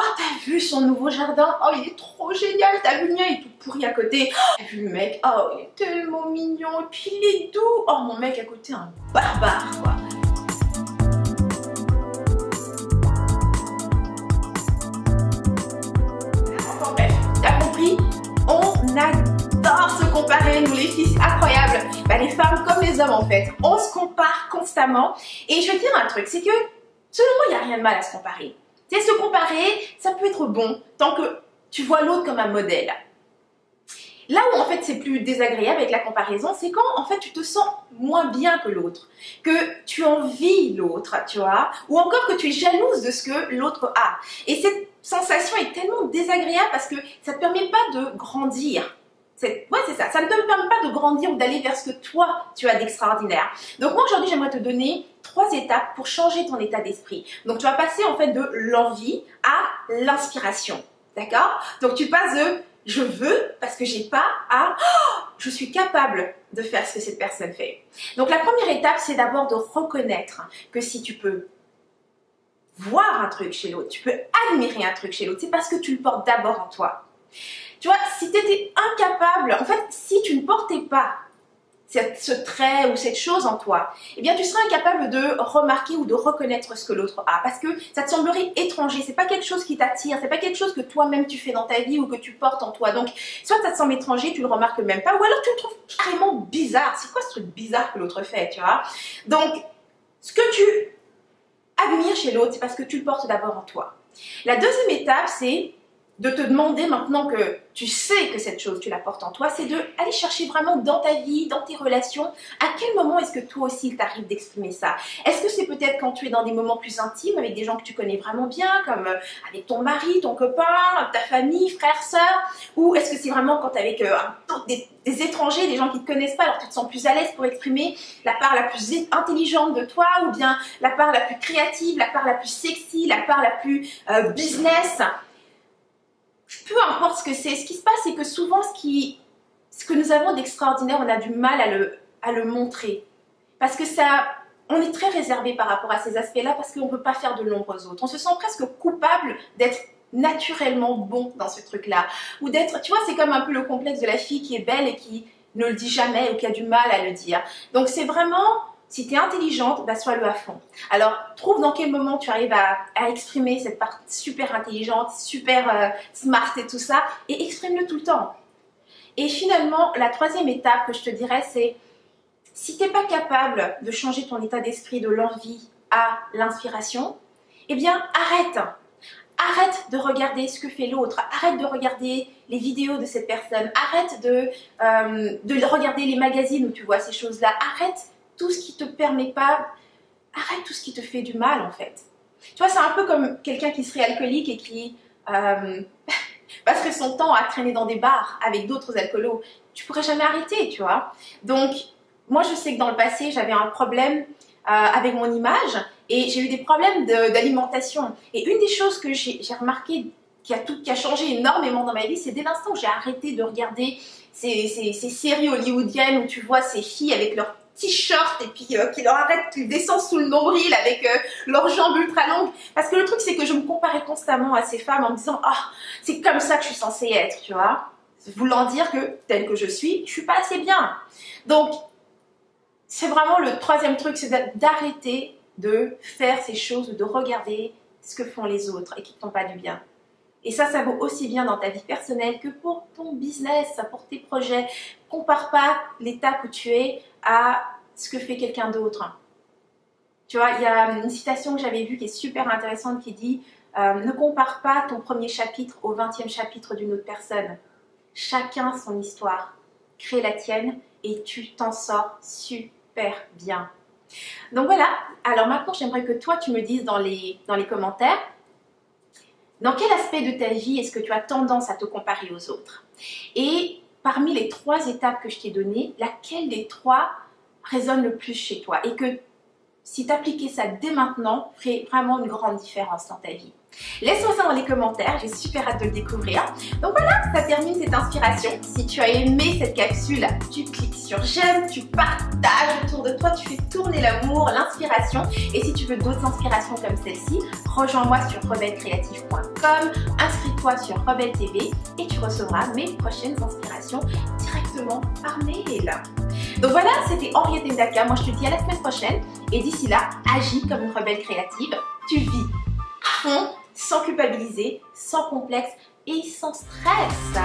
Oh, t'as vu son nouveau jardin? Oh, il est trop génial. T'as vu le mien, il est tout pourri à côté. Oh, t'as vu le mec? Oh, il est tellement mignon. Et puis il est doux. Oh, mon mec à côté, un barbare, quoi. Enfin bref, t'as compris? On adore se comparer, nous les filles, incroyable. Bah, les femmes comme les hommes en fait, on se compare constamment. Et je vais te dire un truc, c'est que selon moi, il n'y a rien de mal à se comparer. Tu sais, se comparer, ça peut être bon tant que tu vois l'autre comme un modèle. Là où en fait c'est plus désagréable avec la comparaison, c'est quand en fait tu te sens moins bien que l'autre, que tu envies l'autre, tu vois, ou encore que tu es jalouse de ce que l'autre a. Et cette sensation est tellement désagréable parce que ça ne te permet pas de grandir. Ouais, c'est ça. Ça ne te permet pas de grandir ou d'aller vers ce que toi, tu as d'extraordinaire. Donc moi, aujourd'hui, j'aimerais te donner trois étapes pour changer ton état d'esprit. Donc tu vas passer en fait de l'envie à l'inspiration. D'accord? Donc tu passes de je veux parce que j'ai pas à oh, je suis capable de faire ce que cette personne fait. Donc la première étape, c'est d'abord de reconnaître que si tu peux voir un truc chez l'autre, tu peux admirer un truc chez l'autre, c'est parce que tu le portes d'abord en toi. Tu vois, si tu étais incapable, en fait, si tu ne portais pas ce trait ou cette chose en toi, eh bien tu serais incapable de remarquer ou de reconnaître ce que l'autre a parce que ça te semblerait étranger, c'est pas quelque chose qui t'attire, c'est pas quelque chose que toi-même tu fais dans ta vie ou que tu portes en toi. Donc soit ça te semble étranger, tu le remarques même pas ou alors tu le trouves carrément bizarre. C'est quoi ce truc bizarre que l'autre fait, tu vois? Donc ce que tu admires chez l'autre, c'est parce que tu le portes d'abord en toi. La deuxième étape, c'est de te demander maintenant que tu sais que cette chose, tu la portes en toi, c'est de aller chercher vraiment dans ta vie, dans tes relations, à quel moment est-ce que toi aussi il t'arrive d'exprimer ça? Est-ce que c'est peut-être quand tu es dans des moments plus intimes avec des gens que tu connais vraiment bien, comme euh, avec ton mari, ton copain, ta famille, frère, sœur? Ou est-ce que c'est vraiment quand avec euh, des, des, étrangers, des gens qui ne te connaissent pas, alors tu te sens plus à l'aise pour exprimer la part la plus intelligente de toi, ou bien la part la plus créative, la part la plus sexy, la part la plus euh, business? Peu importe ce que c'est, ce qui se passe, c'est que souvent, ce, que nous avons d'extraordinaire, on a du mal à le, à le montrer. Parce que ça, on est très réservé par rapport à ces aspects-là parce qu'on ne peut pas faire de l'ombre aux autres. On se sent presque coupable d'être naturellement bon dans ce truc-là. Ou d'être, tu vois, c'est comme un peu le complexe de la fille qui est belle et qui ne le dit jamais ou qui a du mal à le dire. Donc c'est vraiment si tu es intelligente, bah, sois-le à fond. Alors, trouve dans quel moment tu arrives à, exprimer cette part super intelligente, super euh, smart et tout ça, et exprime-le tout le temps. Et finalement, la troisième étape que je te dirais, c'est si tu n'es pas capable de changer ton état d'esprit de l'envie à l'inspiration, eh bien, arrête. Arrête de regarder ce que fait l'autre, arrête de regarder les vidéos de cette personne, arrête de, euh, de regarder les magazines où tu vois ces choses-là, arrête tout ce qui te permet pas, arrête tout ce qui te fait du mal en fait. Tu vois, c'est un peu comme quelqu'un qui serait alcoolique et qui euh, passerait son temps à traîner dans des bars avec d'autres alcoolos. Tu pourrais jamais arrêter, tu vois. Donc, moi, je sais que dans le passé, j'avais un problème euh, avec mon image et j'ai eu des problèmes d'alimentation. Et une des choses que j'ai remarqué qui a, changé énormément dans ma vie, c'est dès l'instant où j'ai arrêté de regarder ces, ces, ces, séries hollywoodiennes où tu vois ces filles avec leurs t-shirt et puis euh, qui leur arrêtent, qui descendent sous le nombril avec euh, leurs jambes ultra longues. Parce que le truc, c'est que je me comparais constamment à ces femmes en me disant, ah, c'est comme ça que je suis censée être, tu vois. Voulant dire que, telle que je suis, je suis pas assez bien. Donc, c'est vraiment le troisième truc, c'est d'arrêter de faire ces choses, de regarder ce que font les autres et qui ne font pas du bien. Et ça, ça vaut aussi bien dans ta vie personnelle que pour ton business, pour tes projets. Compare pas l'étape où tu es à ce que fait quelqu'un d'autre. Tu vois, il y a une citation que j'avais vue qui est super intéressante qui dit euh, Ne compare pas ton premier chapitre au vingtième chapitre d'une autre personne. Chacun son histoire. Crée la tienne et tu t'en sors super bien. Donc voilà, alors maintenant j'aimerais que toi tu me dises dans les, dans les commentaires dans quel aspect de ta vie est-ce que tu as tendance à te comparer aux autres? Et parmi les trois étapes que je t'ai données, laquelle des trois résonne le plus chez toi? Et que si tu appliquais ça dès maintenant, ferait vraiment une grande différence dans ta vie? Laisse-moi ça dans les commentaires, j'ai super hâte de le découvrir. Donc voilà, ça termine cette inspiration. Si tu as aimé cette capsule, tu cliques sur j'aime, tu partages autour de toi, tu fais tourner l'amour, l'inspiration. Et si tu veux d'autres inspirations comme celle-ci, rejoins-moi sur rebellecreative.com, inscris-toi sur Rebelle TV et tu recevras mes prochaines inspirations directement par mail. Donc voilà, c'était Henriette Ndaka. Moi, je te dis à la semaine prochaine. Et d'ici là, agis comme une rebelle créative. Tu vis sans culpabiliser, sans complexe et sans stress.